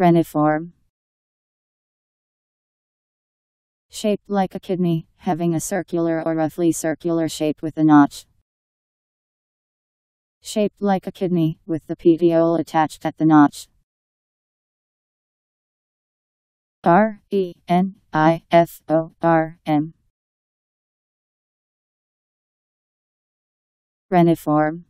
Reniform. Shaped like a kidney, having a circular or roughly circular shape with a notch. Shaped like a kidney, with the petiole attached at the notch. R E N I F O R M. Reniform.